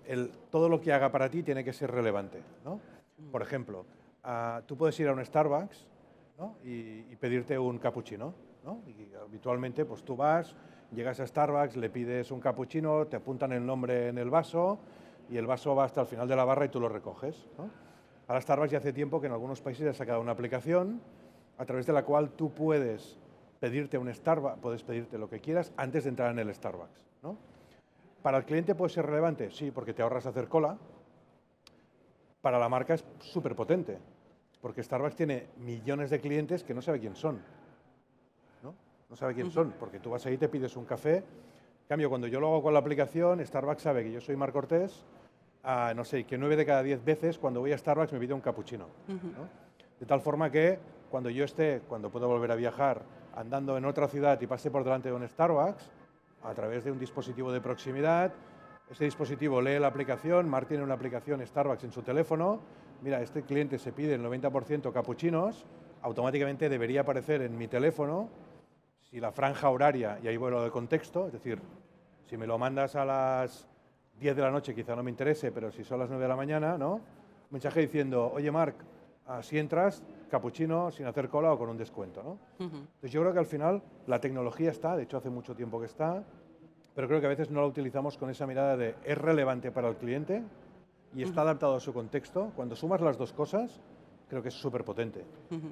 el, todo lo que haga para ti tiene que ser relevante. ¿no? Por ejemplo, ah, tú puedes ir a un Starbucks y, pedirte un cappuccino. ¿no? Y habitualmente pues tú vas, llegas a Starbucks, le pides un cappuccino, te apuntan el nombre en el vaso y el vaso va hasta el final de la barra y tú lo recoges. ¿no? Ahora Starbucks ya hace tiempo que en algunos países ha sacado una aplicación a través de la cual tú puedes pedirte un Starbucks, puedes pedirte lo que quieras antes de entrar en el Starbucks. ¿no? Para el cliente puede ser relevante, sí, porque te ahorras hacer cola. Para la marca es súper potente, porque Starbucks tiene millones de clientes que no sabe quién son. No, sabe quién son, porque tú vas ahí y te pides un café. En cambio, cuando yo lo hago con la aplicación, Starbucks sabe que yo soy Mar Cortés, no sé, que nueve de cada diez veces cuando voy a Starbucks me pido un cappuccino. De tal forma que cuando yo esté, cuando puedo volver a viajar, andando en otra ciudad y pase por delante de un Starbucks, a través de un dispositivo de proximidad, ese dispositivo lee la aplicación, Mar tiene una aplicación Starbucks en su teléfono, mira, este cliente se pide el 90% cappuccinos, automáticamente debería aparecer en mi teléfono si la franja horaria, y ahí vuelvo de contexto, es decir, si me lo mandas a las 10 de la noche quizá no me interese, pero si son las 9 de la mañana, ¿no? mensaje diciendo, oye Marc, si entras, capuchino, sin hacer cola o con un descuento, ¿no? Entonces yo creo que al final la tecnología está, de hecho hace mucho tiempo que está, pero creo que a veces no la utilizamos con esa mirada de es relevante para el cliente y está adaptado a su contexto. Cuando sumas las dos cosas, creo que es súper potente,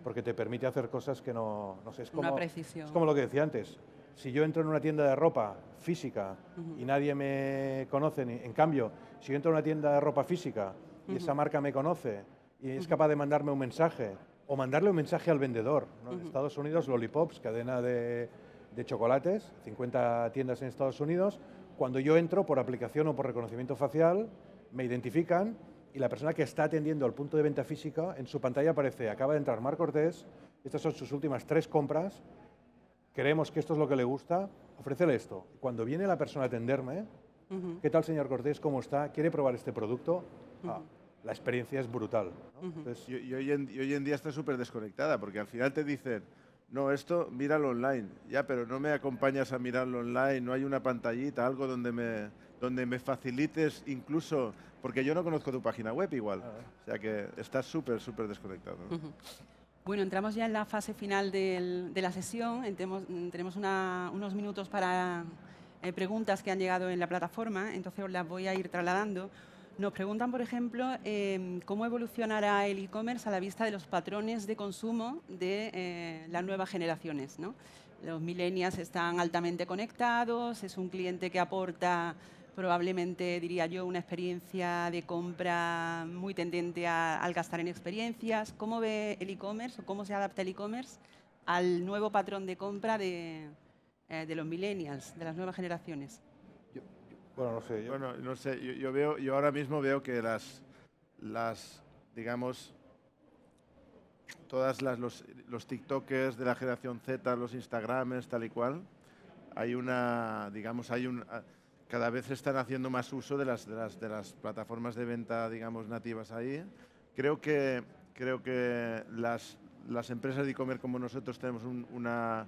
porque te permite hacer cosas que no, no sé, es como, Una precisión. es como lo que decía antes. Si yo entro en una tienda de ropa física y nadie me conoce, ni- en cambio, si yo entro en una tienda de ropa física y esa marca me conoce y es capaz de mandarme un mensaje o mandarle un mensaje al vendedor. ¿no? En Estados Unidos, Lollipops, cadena de, de chocolates, 50 tiendas en Estados Unidos, cuando yo entro por aplicación o por reconocimiento facial, me identifican y la persona que está atendiendo al punto de venta física, en su pantalla aparece, acaba de entrar Marc Cortés, estas son sus últimas tres compras, creemos que esto es lo que le gusta, ofrécele esto. Cuando viene la persona a atenderme, ¿qué tal señor Cortés? ¿Cómo está? ¿Quiere probar este producto? Ah, la experiencia es brutal. ¿no? Entonces, Y, y hoy, en, y hoy en día está súper desconectada, porque al final te dicen, no, esto míralo online, ya, pero no me acompañas a mirarlo online, no hay una pantallita, algo donde me, donde me facilites incluso, porque yo no conozco tu página web igual, o sea que estás súper, súper desconectado. ¿no? Bueno, entramos ya en la fase final del- de la sesión. Entremos- tenemos una- unos minutos para eh, preguntas que han llegado en la plataforma, entonces os las voy a ir trasladando. Nos preguntan, por ejemplo, eh, cómo evolucionará el e-commerce a la vista de los patrones de consumo de eh, las nuevas generaciones. ¿no? Los millennials están altamente conectados, es un cliente que aporta probablemente, diría yo, una experiencia de compra muy tendente a- al gastar en experiencias. ¿Cómo ve el e-commerce o cómo se adapta el e-commerce al nuevo patrón de compra de, eh, de los millennials, de las nuevas generaciones? bueno, no sé, yo- Bueno, no sé, yo, yo veo, yo ahora mismo veo que las, las digamos, todas las, los, los TikTokers de la generación Z, los Instagramers, tal y cual, hay una, digamos, hay un, cada vez están haciendo más uso de las, de las, de las plataformas de venta, digamos, nativas ahí. Creo que, creo que las, las empresas de e-commerce como nosotros tenemos un- una,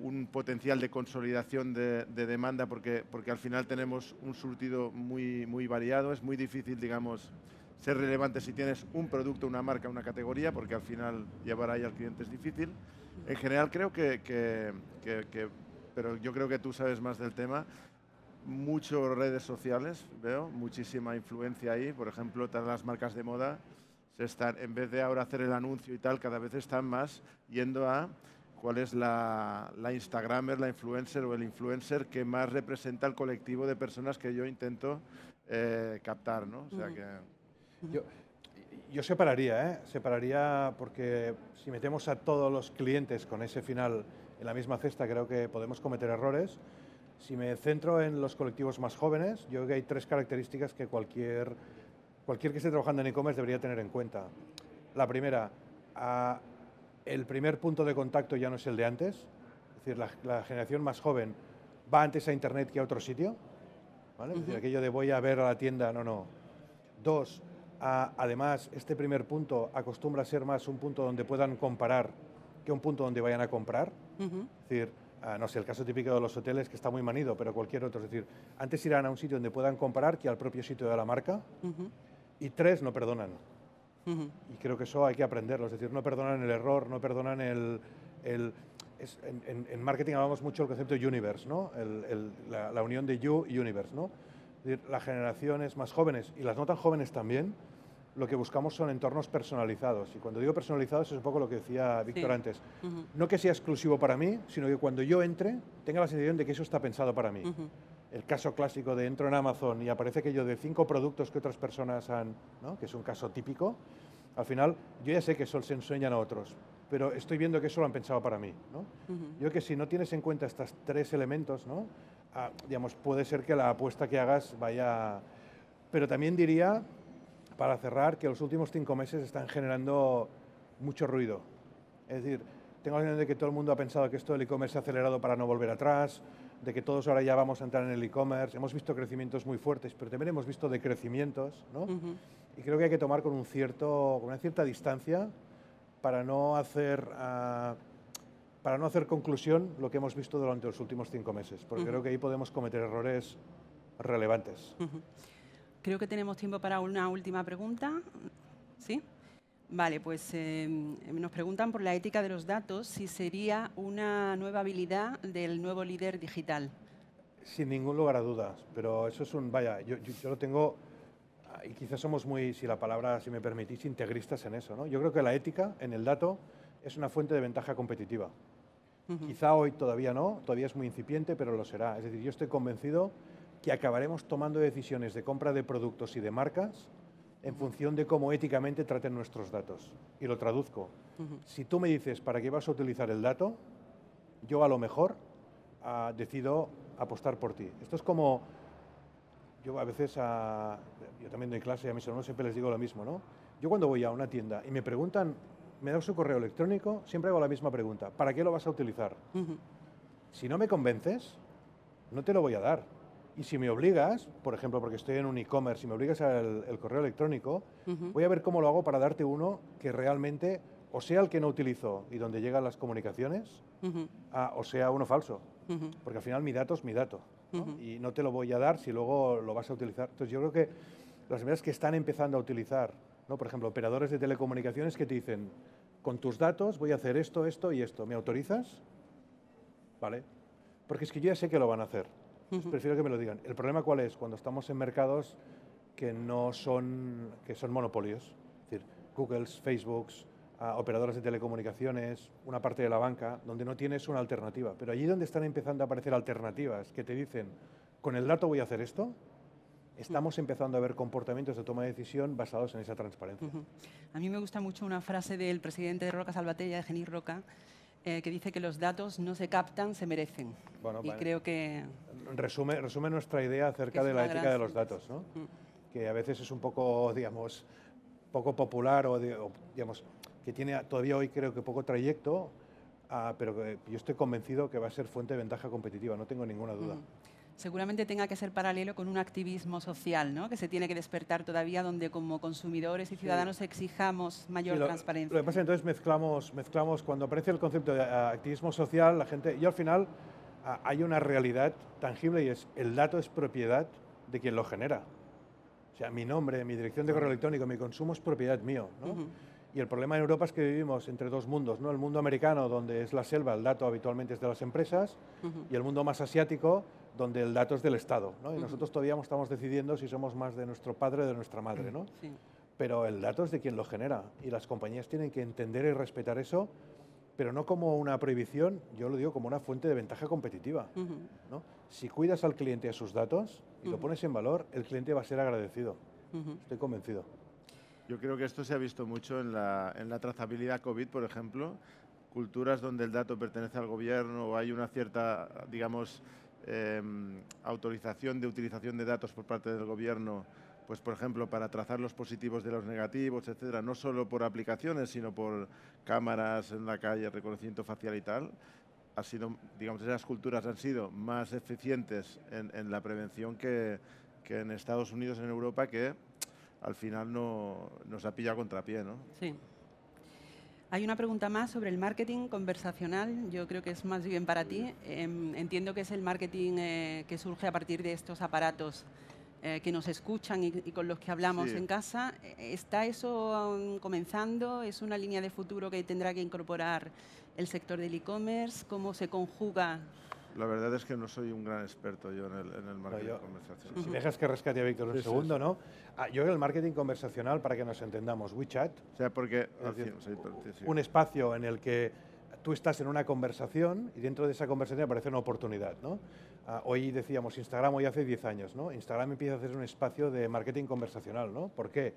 un potencial de consolidación de, de demanda porque, porque al final tenemos un surtido muy, muy variado. Es muy difícil, digamos, ser relevante si tienes un producto, una marca, una categoría, porque al final llevar ahí al cliente es difícil. En general creo que, que- que- que- pero yo creo que tú sabes más del tema, muchas redes sociales, veo, muchísima influencia ahí. Por ejemplo, todas las marcas de moda se están, en vez de ahora hacer el anuncio y tal, cada vez están más yendo a cuál es la, la Instagramer, la influencer o el influencer que más representa el colectivo de personas que yo intento eh, captar, ¿no? O sea que... Yo, yo separaría, ¿eh? separaría porque si metemos a todos los clientes con ese final en la misma cesta, creo que podemos cometer errores. Si me centro en los colectivos más jóvenes, yo creo que hay tres características que cualquier, cualquier que esté trabajando en e-commerce debería tener en cuenta. La primera, ah, el primer punto de contacto ya no es el de antes, es decir, la, la generación más joven va antes a Internet que a otro sitio. ¿vale? Es decir, aquello de voy a ver a la tienda, no, no. Dos, a- además, este primer punto acostumbra a ser más un punto donde puedan comparar que un punto donde vayan a comprar. Ujú, Es decir, ah, no sé, el caso típico de los hoteles que está muy manido, pero cualquier otro. Es decir, antes irán a un sitio donde puedan comparar que al propio sitio de la marca. Y tres, no perdonan. Y creo que eso hay que aprenderlo. Es decir, no perdonan el error, no perdonan el... el- es- en, en- en marketing hablamos mucho del concepto universe, ¿no? El- el- la, la unión de you y universe, ¿no? Es decir, las generaciones más jóvenes y las no tan jóvenes también, lo que buscamos son entornos personalizados. Y cuando digo personalizados es un poco lo que decía Víctor Sí. antes. No que sea exclusivo para mí, sino que cuando yo entre tenga la sensación de que eso está pensado para mí. El caso clásico de entro en Amazon y aparece aquello de cinco productos que otras personas han, ¿no? que es un caso típico, al final yo ya sé que eso se enseñan a otros, pero estoy viendo que eso lo han pensado para mí. Yo que si no tienes en cuenta estos tres elementos, ¿no? Ah, digamos, puede ser que la apuesta que hagas vaya... Pero también diría, para cerrar, que los últimos cinco meses están generando mucho ruido. Es decir, tengo la sensación de que todo el mundo ha pensado que esto del e-commerce se ha acelerado para no volver atrás, de que todos ahora ya vamos a entrar en el e-commerce. Hemos visto crecimientos muy fuertes, pero también hemos visto decrecimientos, ¿no? Y creo que hay que tomar con, un cierto, con una cierta distancia para no hacer... ah, para no hacer conclusión lo que hemos visto durante los últimos cinco meses, porque creo que ahí podemos cometer errores relevantes. Creo que tenemos tiempo para una última pregunta. ¿Sí? Vale, pues eh, nos preguntan por la ética de los datos si sería una nueva habilidad del nuevo líder digital. Sin ningún lugar a dudas, pero eso es un, vaya, yo, yo- yo lo tengo y quizás somos muy, si la palabra, si me permitís, integristas en eso. ¿no? Yo creo que la ética en el dato es una fuente de ventaja competitiva. Quizá hoy todavía no, todavía es muy incipiente, pero lo será. Es decir, yo estoy convencido que acabaremos tomando decisiones de compra de productos y de marcas en función de cómo éticamente traten nuestros datos. Y lo traduzco. Si tú me dices para qué vas a utilizar el dato, yo a lo mejor ah, decido apostar por ti. Esto es como, yo a veces, a, yo también doy clase a mis alumnos siempre les digo lo mismo, ¿no? Yo cuando voy a una tienda y me preguntan, me da su correo electrónico, siempre hago la misma pregunta, ¿para qué lo vas a utilizar? Si no me convences, no te lo voy a dar. Y si me obligas, por ejemplo, porque estoy en un e-commerce, si me obligas al el correo electrónico, voy a ver cómo lo hago para darte uno que realmente o sea el que no utilizo y donde llegan las comunicaciones, o sea uno falso. Porque al final mi dato es mi dato. Y no te lo voy a dar si luego lo vas a utilizar. Entonces yo creo que las empresas que están empezando a utilizar, ¿no? por ejemplo, operadores de telecomunicaciones que te dicen, con tus datos voy a hacer esto, esto y esto, ¿me autorizas? ¿Vale? Porque es que yo ya sé que lo van a hacer. Prefiero que me lo digan. El problema cuál es? Cuando estamos en mercados que no son, que son monopolios. Es decir, Google, Facebook, uh, operadores de telecomunicaciones, una parte de la banca, donde no tienes una alternativa. Pero allí donde están empezando a aparecer alternativas que te dicen, con el dato voy a hacer esto, estamos empezando a ver comportamientos de toma de decisión basados en esa transparencia. A mí me gusta mucho una frase del presidente de Roca Salvatella, de Genís Roca, eh, que dice que los datos no se captan, se merecen. Bueno, y creo que... Resume, resume nuestra idea acerca de la ética de los datos, ¿no? Mm. que a veces es un poco, digamos, poco popular o, digamos, que tiene todavía hoy creo que poco trayecto, ah, pero yo estoy convencido que va a ser fuente de ventaja competitiva, no tengo ninguna duda. Mm seguramente tenga que ser paralelo con un activismo social, ¿no? que se tiene que despertar todavía, donde como consumidores y ciudadanos exijamos mayor transparencia. Lo que pasa es que entonces mezclamos, mezclamos, cuando aparece el concepto de activismo social, la gente, y al final hay una realidad tangible y es el dato es propiedad de quien lo genera. O sea, mi nombre, mi dirección de correo electrónico, mi consumo es propiedad mío. ¿no? Y el problema en Europa es que vivimos entre dos mundos, ¿no? El mundo americano, donde es la selva, el dato habitualmente es de las empresas, y el mundo más asiático, donde el dato es del Estado, ¿no? Y nosotros todavía estamos decidiendo si somos más de nuestro padre o de nuestra madre, ¿no? Pero el dato es de quien lo genera, y las compañías tienen que entender y respetar eso, pero no como una prohibición, yo lo digo como una fuente de ventaja competitiva, ¿no? Si cuidas al cliente a sus datos y lo pones en valor, el cliente va a ser agradecido. Estoy convencido. Yo creo que esto se ha visto mucho en la, en la trazabilidad COVID, por ejemplo. Culturas donde el dato pertenece al gobierno o hay una cierta, digamos, em, autorización de utilización de datos por parte del gobierno, pues por ejemplo para trazar los positivos de los negativos, etcétera, no solo por aplicaciones, sino por cámaras en la calle, reconocimiento facial y tal, ha sido, digamos, esas culturas han sido más eficientes en, en la prevención que, que en Estados Unidos, en Europa, que al final no, nos ha pillado contrapié, ¿no? Sí. Hay una pregunta más sobre el marketing conversacional. Yo creo que es más bien para ti. Em, entiendo que es el marketing eh, que surge a partir de estos aparatos eh, que nos escuchan y, con los que hablamos en casa. ¿Está eso um, comenzando? ¿Es una línea de futuro que tendrá que incorporar el sector del e-commerce? ¿Cómo se conjuga la verdad es que no soy un gran experto yo en el, marketing conversacional. Si dejas que rescate a Víctor un segundo, ¿no? Ah, yo en el marketing conversacional, para que nos entendamos, WeChat. O sea, porque... un espacio en el que tú estás en una conversación y dentro de esa conversación aparece una oportunidad, ¿no? Ah, hoy decíamos Instagram, hoy hace 10 años, ¿no? Instagram empieza a hacer un espacio de marketing conversacional, ¿no? ¿Por qué?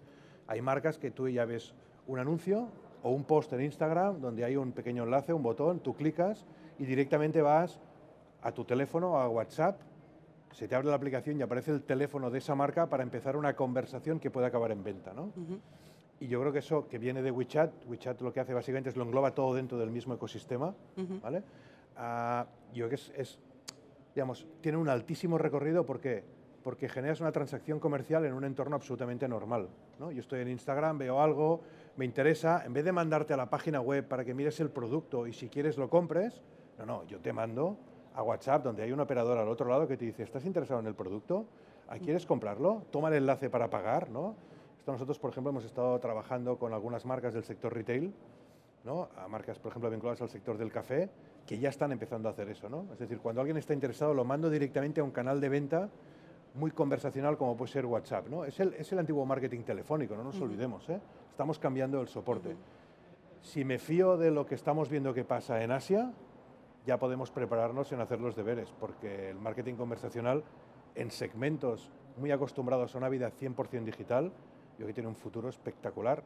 Hay marcas que tú ya ves un anuncio o un post en Instagram donde hay un pequeño enlace, un botón, tú clicas y directamente vas a tu teléfono o a WhatsApp, se te abre la aplicación y aparece el teléfono de esa marca para empezar una conversación que puede acabar en venta. ¿no? Y yo creo que eso que viene de WeChat, WeChat lo que hace básicamente es lo engloba todo dentro del mismo ecosistema. ¿vale? Uh, yo creo que es, digamos, tiene un altísimo recorrido porque porque generas una transacción comercial en un entorno absolutamente normal. ¿no? Yo estoy en Instagram, veo algo, me interesa, en vez de mandarte a la página web para que mires el producto y si quieres lo compres, no, no, yo te mando a WhatsApp, donde hay un operador al otro lado que te dice, ¿estás interesado en el producto? ¿Quieres comprarlo? Toma el enlace para pagar, ¿no? Esto nosotros, por ejemplo, hemos estado trabajando con algunas marcas del sector retail, ¿no? A marcas, por ejemplo, vinculadas al sector del café, que ya están empezando a hacer eso, ¿no? Es decir, cuando alguien está interesado, lo mando directamente a un canal de venta muy conversacional como puede ser WhatsApp. ¿no? Es, el, es el antiguo marketing telefónico, no nos olvidemos. ¿eh? Estamos cambiando el soporte. Si me fío de lo que estamos viendo que pasa en Asia, ya podemos prepararnos en hacer los deberes, porque el marketing conversacional en segmentos muy acostumbrados a una vida 100% digital, yo creo que tiene un futuro espectacular.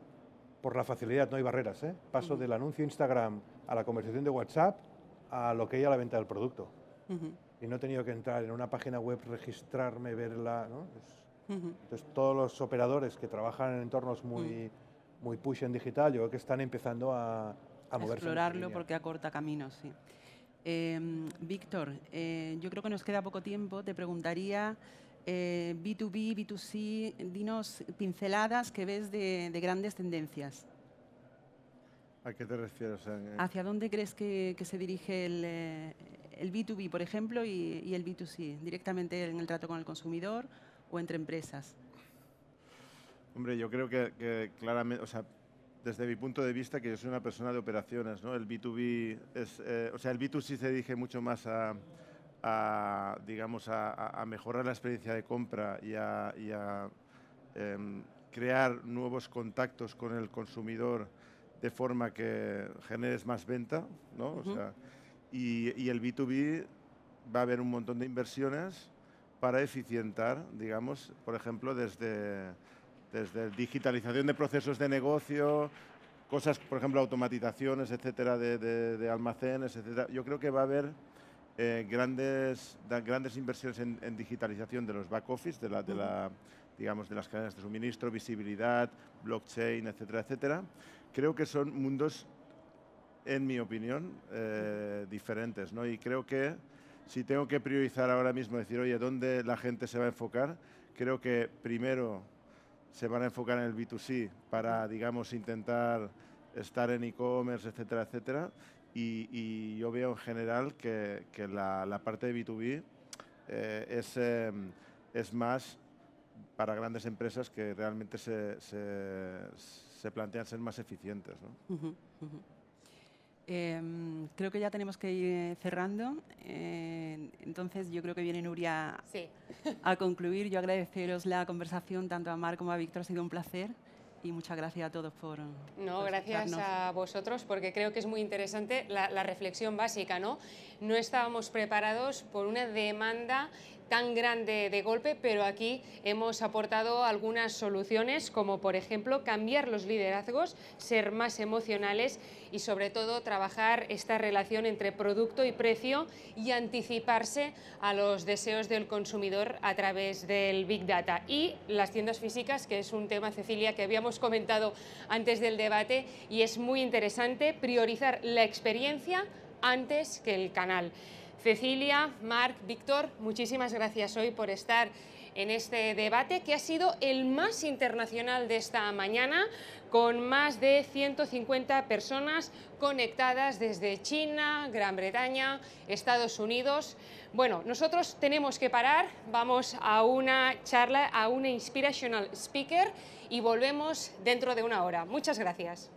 Por la facilidad, no hay barreras. ¿eh? Paso del anuncio Instagram a la conversación de WhatsApp a lo que hay a la venta del producto. Y no he tenido que entrar en una página web, registrarme, verla. ¿no? Entonces, todos los operadores que trabajan en entornos muy, muy push en digital, yo creo que están empezando a, a moverse. Explorarlo porque acorta caminos, sí. Em, Víctor, eh, yo creo que nos queda poco tiempo. Te preguntaría B2B, eh, B2C, dinos pinceladas que ves de, grandes tendencias. ¿A qué te refieres? ¿Hacia dónde crees que, se dirige el, B2B, eh, por ejemplo, y, el B2C? ¿Directamente en el trato con el consumidor o entre empresas? Hombre, yo creo que, claramente, o sea, desde mi punto de vista, que yo soy una persona de operaciones, ¿no? El B2B es, eh, o sea, el B2C se dirige mucho más a, a, digamos, a, mejorar la experiencia de compra y a, em, crear nuevos contactos con el consumidor de forma que generes más venta, ¿no? y, el B2B va a haber un montón de inversiones para eficientar, digamos, por ejemplo, desde, desde digitalización de procesos de negocio, cosas, por ejemplo, automatizaciones, etcétera, de, de almacenes, etcétera. Yo creo que va a haber eh, grandes, grandes inversiones en, digitalización de los back office, de, la, de, la, digamos, de las cadenas de suministro, visibilidad, blockchain, etcétera, etcétera. Creo que son mundos, en mi opinión, eh, diferentes. ¿no? Y creo que si tengo que priorizar ahora mismo, decir, oye, ¿dónde la gente se va a enfocar? Creo que primero se van a enfocar en el B2C para, digamos, intentar estar en e-commerce, etcétera, etcétera y, yo veo en general que, que la, la, parte de B2B eh, es, em, es más para grandes empresas que realmente se, se, se plantean ser más eficientes. ¿no? Em, creo que ya tenemos que ir cerrando. Eh, entonces, yo creo que viene Nuria sí. a concluir. Yo agradeceros la conversación tanto a Mar como a Víctor. Ha sido un placer y muchas gracias a todos por... No, gracias a vosotros porque creo que es muy interesante la, la, reflexión básica, ¿no? No estábamos preparados por una demanda tan grande de golpe, pero aquí hemos aportado algunas soluciones, como por ejemplo cambiar los liderazgos, ser más emocionales y sobre todo trabajar esta relación entre producto y precio y anticiparse a los deseos del consumidor a través del Big Data. Y las tiendas físicas, que es un tema, Cecilia, que habíamos comentado antes del debate y es muy interesante priorizar la experiencia antes que el canal. Cecilia, Marc, Víctor, muchísimas gracias hoy por estar en este debate que ha sido el más internacional de esta mañana, con más de 150 personas conectadas desde China, Gran Bretaña, Estados Unidos. Bueno, nosotros tenemos que parar, vamos a una charla, a una inspirational speaker y volvemos dentro de una hora. Muchas gracias.